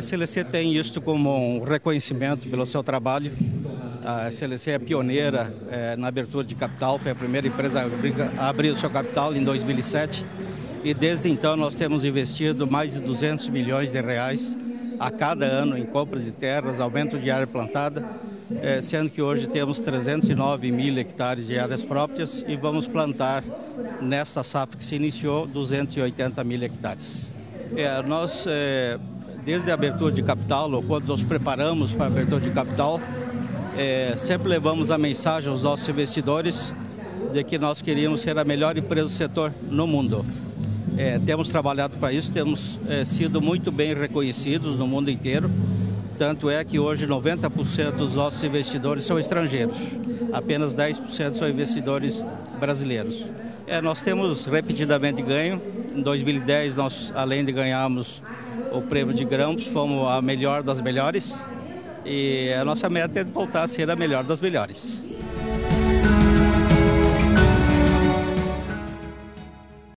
A SLC tem isto como um reconhecimento pelo seu trabalho. A SLC é pioneira é, na abertura de capital, foi a primeira empresa a abrir o seu capital em 2007 e desde então nós temos investido mais de 200 milhões de reais a cada ano em compras de terras, aumento de área plantada, é, sendo que hoje temos 309 mil hectares de áreas próprias e vamos plantar nesta safra que se iniciou 280 mil hectares. É, nós, é, desde a abertura de capital, ou quando nos preparamos para a abertura de capital, é, sempre levamos a mensagem aos nossos investidores de que nós queríamos ser a melhor empresa do setor no mundo. É, temos trabalhado para isso, temos é, sido muito bem reconhecidos no mundo inteiro. Tanto é que hoje 90% dos nossos investidores são estrangeiros, apenas 10% são investidores brasileiros. É, nós temos repetidamente ganho. Em 2010, nós, além de ganharmos o prêmio de grãos, fomos a melhor das melhores. E a nossa meta é voltar a ser a melhor das melhores.